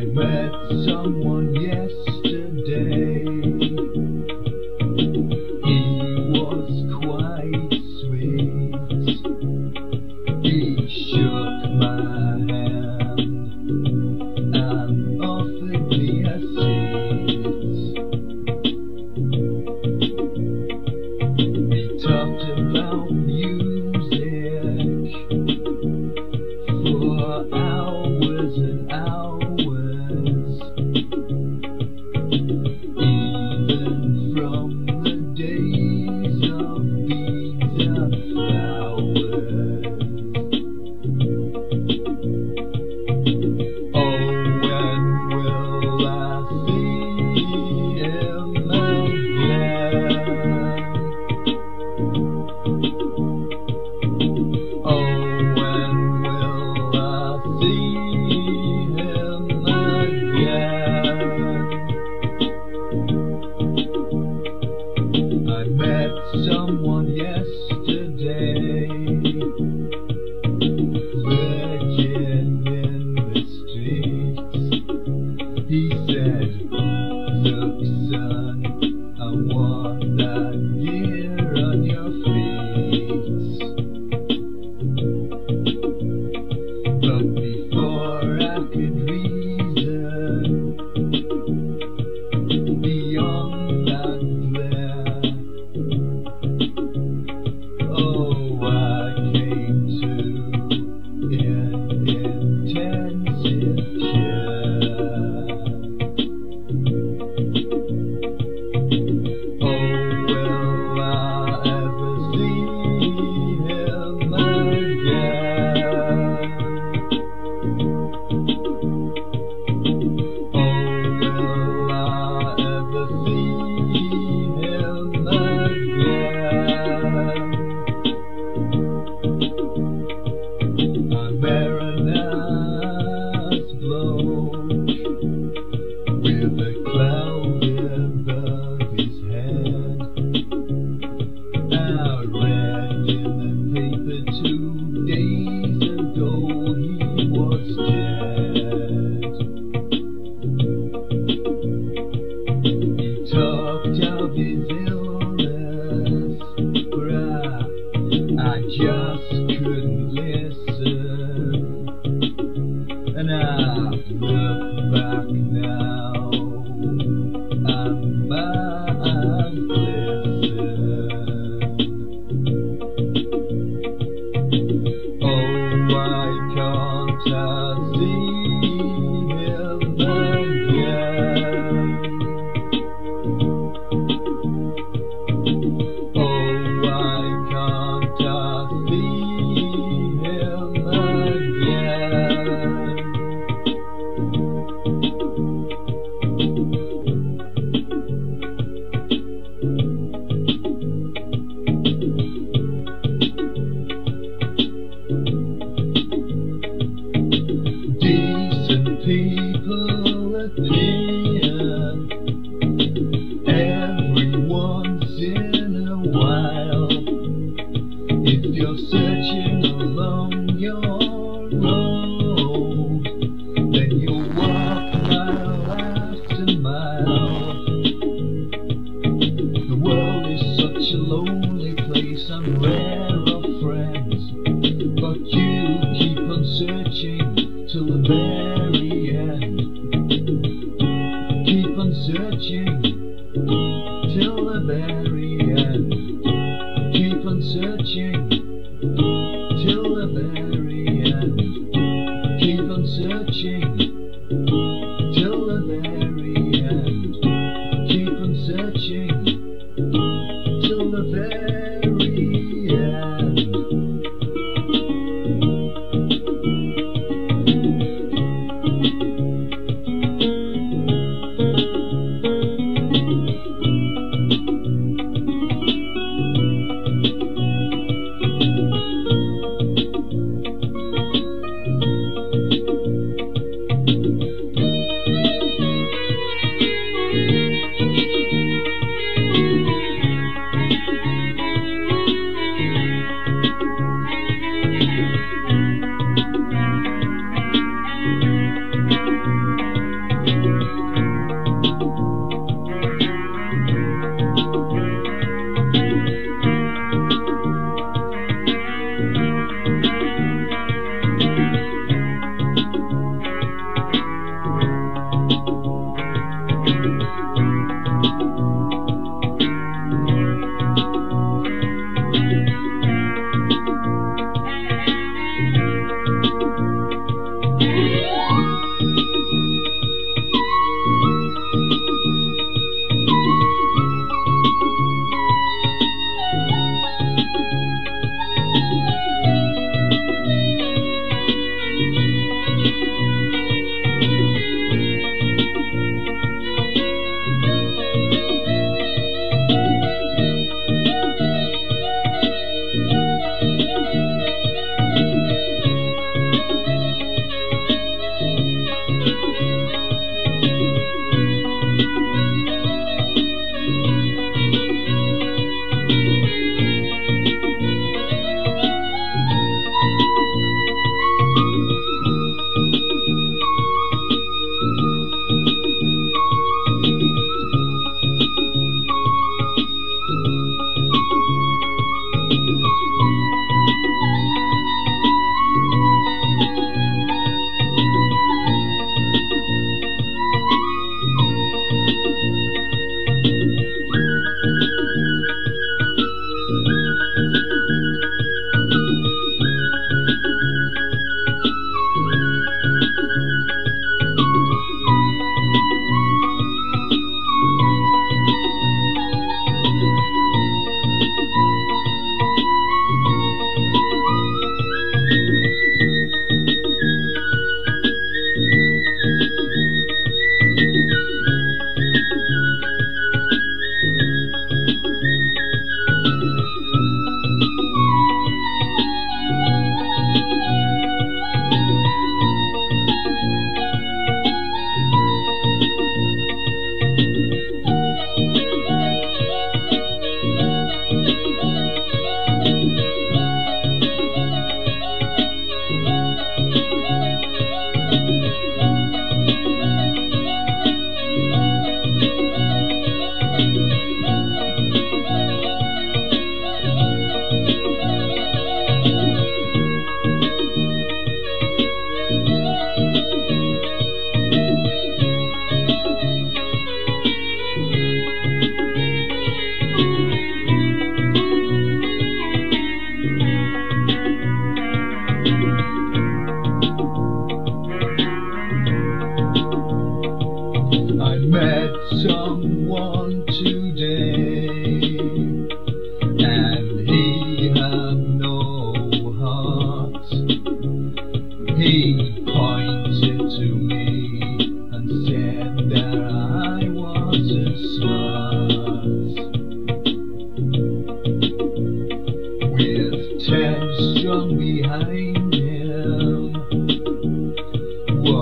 I met someone yes. I met someone yesterday. Virgin in the streets. He said, Look, son, I want that year on your feet. But before já be. Eh? along your road. Then you walk mile after mile. The world is such a lonely place, and rare of friends. But you keep on searching till the very end. Keep on searching till the very end. Keep on searching.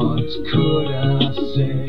What could I say?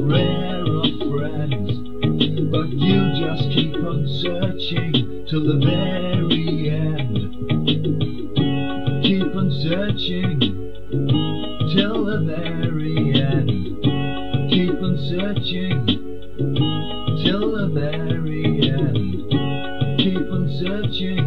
rare of friends, but you just keep on searching till the very end. Keep on searching till the very end. Keep on searching till the very end. Keep on searching.